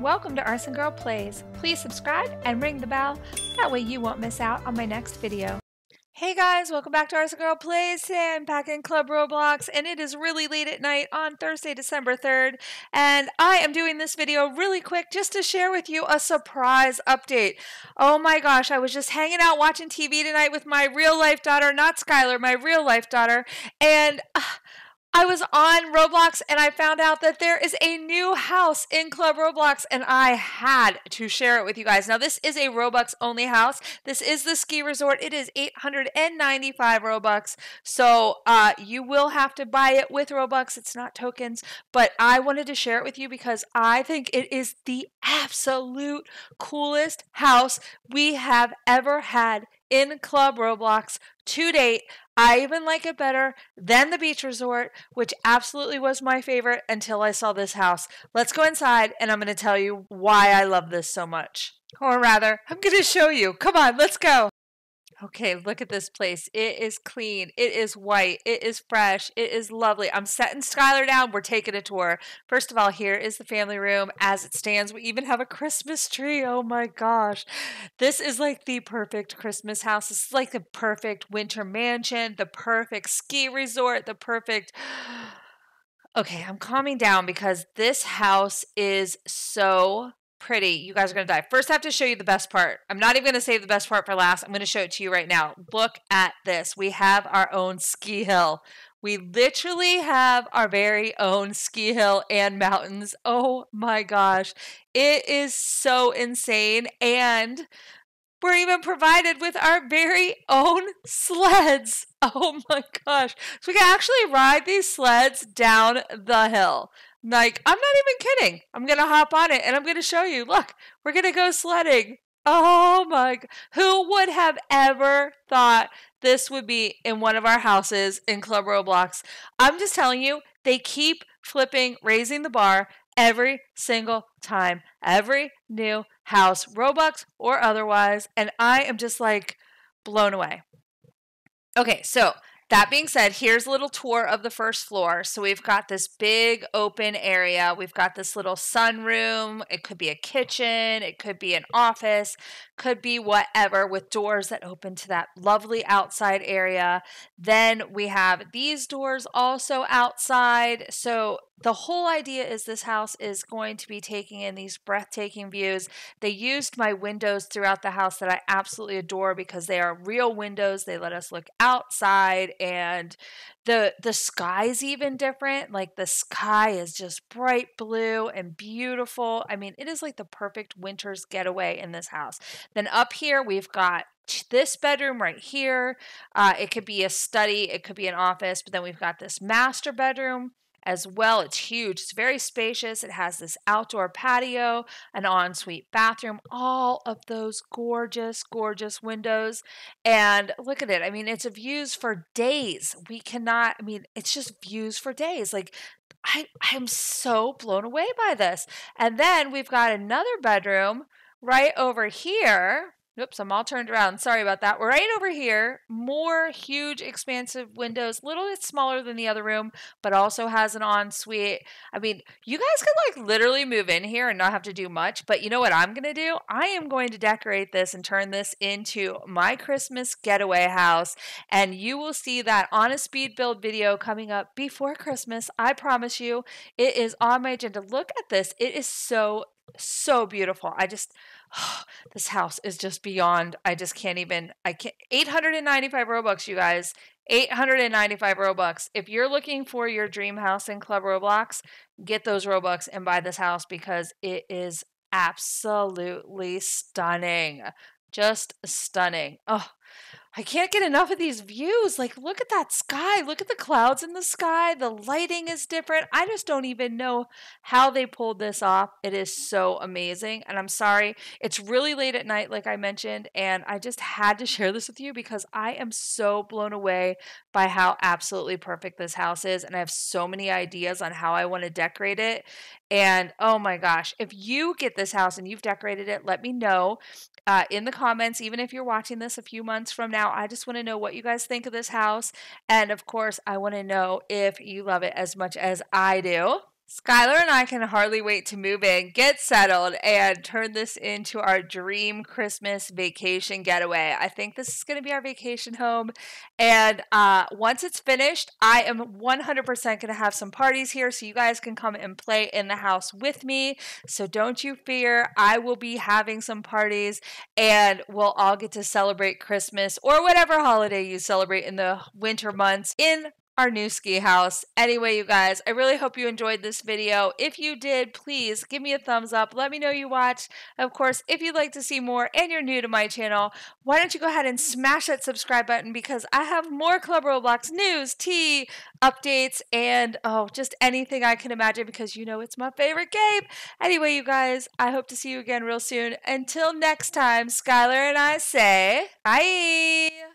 Welcome to Arsen Girl Plays. Please subscribe and ring the bell. That way you won't miss out on my next video. Hey guys, welcome back to Arsen Girl Plays. Today I'm back in Club Roblox and it is really late at night on Thursday, December 3rd. And I am doing this video really quick just to share with you a surprise update. Oh my gosh, I was just hanging out watching TV tonight with my real life daughter, not Skylar, my real life daughter. And... Uh, I was on Roblox and I found out that there is a new house in Club Roblox and I had to share it with you guys. Now, this is a Robux only house. This is the ski resort. It is 895 Robux. So uh, you will have to buy it with Robux. It's not tokens, but I wanted to share it with you because I think it is the absolute coolest house we have ever had in Club Roblox to date. I even like it better than the beach resort, which absolutely was my favorite until I saw this house. Let's go inside and I'm going to tell you why I love this so much. Or rather, I'm going to show you. Come on, let's go. Okay, look at this place. It is clean. It is white. It is fresh. It is lovely. I'm setting Skylar down. We're taking a tour. First of all, here is the family room as it stands. We even have a Christmas tree. Oh my gosh. This is like the perfect Christmas house. This is like the perfect winter mansion, the perfect ski resort, the perfect. Okay, I'm calming down because this house is so pretty. You guys are going to die. First, I have to show you the best part. I'm not even going to save the best part for last. I'm going to show it to you right now. Look at this. We have our own ski hill. We literally have our very own ski hill and mountains. Oh my gosh. It is so insane. And we're even provided with our very own sleds. Oh my gosh. So we can actually ride these sleds down the hill. Like, I'm not even kidding. I'm going to hop on it and I'm going to show you. Look, we're going to go sledding. Oh my, who would have ever thought this would be in one of our houses in Club Roblox? I'm just telling you, they keep flipping, raising the bar every single time, every new house, Robux or otherwise. And I am just like blown away. Okay, so that being said, here's a little tour of the first floor. So we've got this big open area. We've got this little sunroom. It could be a kitchen, it could be an office, could be whatever with doors that open to that lovely outside area. Then we have these doors also outside. So the whole idea is this house is going to be taking in these breathtaking views. They used my windows throughout the house that I absolutely adore because they are real windows. They let us look outside and the the sky's even different. Like the sky is just bright blue and beautiful. I mean, it is like the perfect winter's getaway in this house. Then up here we've got this bedroom right here. Uh, it could be a study, it could be an office, but then we've got this master bedroom as well. It's huge, it's very spacious. It has this outdoor patio, an ensuite bathroom, all of those gorgeous, gorgeous windows. And look at it. I mean, it's a views for days. We cannot, I mean, it's just views for days. Like, I, I'm so blown away by this. And then we've got another bedroom right over here Oops, I'm all turned around. Sorry about that. We're right over here. More huge, expansive windows, a little bit smaller than the other room, but also has an ensuite. I mean, you guys could like literally move in here and not have to do much. But you know what I'm going to do? I am going to decorate this and turn this into my Christmas getaway house. And you will see that on a speed build video coming up before Christmas. I promise you, it is on my agenda. Look at this. It is so, so beautiful. I just this house is just beyond. I just can't even. I can't. 895 Robux, you guys. 895 Robux. If you're looking for your dream house in Club Roblox, get those Robux and buy this house because it is absolutely stunning. Just stunning. Oh, I can't get enough of these views. Like, look at that sky. Look at the clouds in the sky. The lighting is different. I just don't even know how they pulled this off. It is so amazing. And I'm sorry, it's really late at night, like I mentioned. And I just had to share this with you because I am so blown away by how absolutely perfect this house is. And I have so many ideas on how I want to decorate it. And oh my gosh, if you get this house and you've decorated it, let me know uh, in the comments, even if you're watching this a few months from now. I just want to know what you guys think of this house. And of course, I want to know if you love it as much as I do. Skylar and I can hardly wait to move in, get settled, and turn this into our dream Christmas vacation getaway. I think this is going to be our vacation home. And uh, once it's finished, I am 100% going to have some parties here so you guys can come and play in the house with me. So don't you fear, I will be having some parties and we'll all get to celebrate Christmas or whatever holiday you celebrate in the winter months in our new ski house. Anyway, you guys, I really hope you enjoyed this video. If you did, please give me a thumbs up. Let me know you watched. Of course, if you'd like to see more and you're new to my channel, why don't you go ahead and smash that subscribe button because I have more Club Roblox news, tea, updates, and oh, just anything I can imagine because you know it's my favorite game. Anyway, you guys, I hope to see you again real soon. Until next time, Skylar and I say bye.